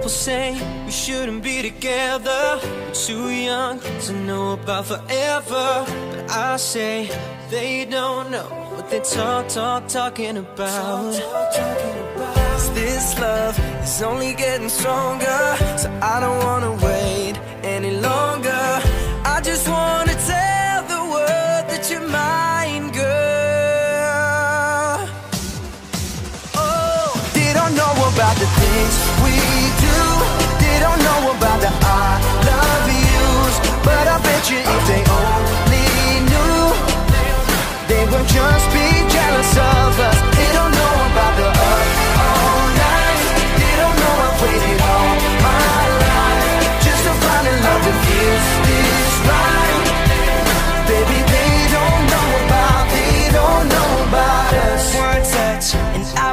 people say we shouldn't be together. We're too young to know about forever. But I say they don't know what they talk, talk, talking about. Cause this love is only getting stronger. So I don't wanna wait any longer. I just wanna tell the world that you're mine, girl. Oh, they don't know about the things we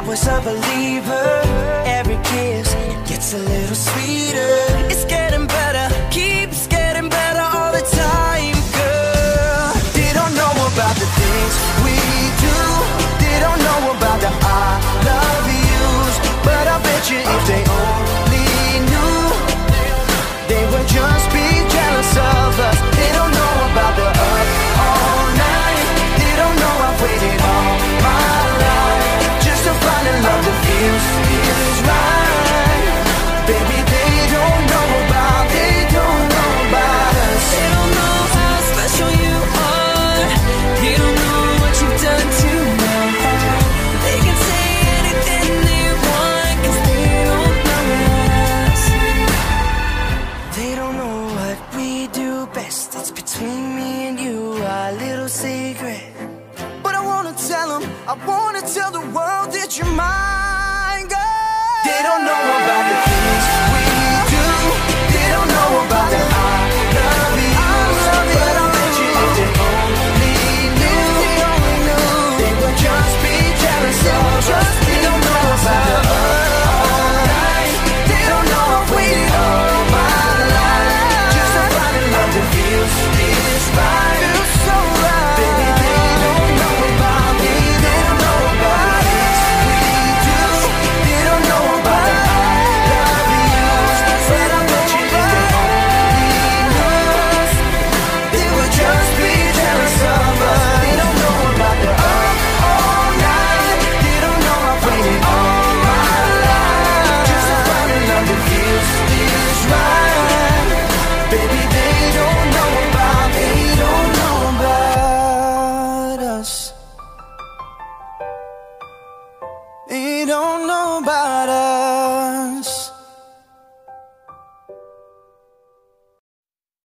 was a believer. Every kiss gets a little sweeter. It's best. It's between me and you, our little secret. But I wanna tell them, I wanna tell the world that you're mine, girl. They don't know about the things.